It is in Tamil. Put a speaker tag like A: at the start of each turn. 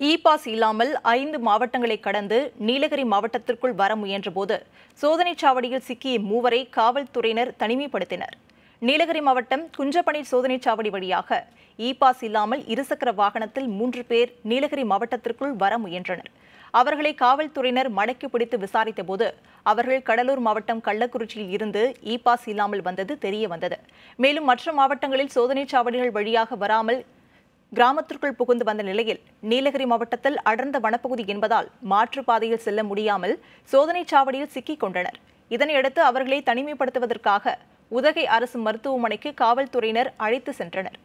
A: இ பாஸ் இல்லாமல் ஐந்து மாவட்டங்களை கடந்து நீலகிரி மாவட்டத்திற்குள் வர முயன்றபோது சோதனைச் சாவடியில் சிக்கிய மூவரை காவல்துறையினர் தனிமைப்படுத்தினர். நீலகிரி மாவட்டம் குஞ்சப்பணி சோதனைச் சாவடி வழியாக இ பாஸ் இல்லாமல் இருசக்கர வாகனத்தில் மூன்று பேர் நீலகிரி மாவட்டத்திற்குள் வர முயன்றனர். அவர்களை காவல்துறையினர் மடக்கி பிடித்து விசாரித்தபோது அவர்கள் கடலூர் மாவட்டம் கள்ளக்குறிச்சியில் இருந்து இ பாஸ் இல்லாமல் வந்தது தெரிய வந்தது. மேலும் மற்ற மாவட்டங்களில் சோதனைச் சாவடிகள் வழியாக வராமல் கிராமத்திற்குள் புகுந்து வந்த நிலையில் நீலகிரி மாவட்டத்தில் அடர்ந்த வனப்பகுதி என்பதால் மாற்றுப் பாதையில் செல்ல முடியாமல் சோதனைச் சாவடியில் சிக்கிக் கொண்டனர். இதனையடுத்து அவர்களை தனிமைப்படுத்துவதற்காக உதகை அரசு மருத்துவமனைக்கு காவல்துறையினர் அழைத்து சென்றனர்.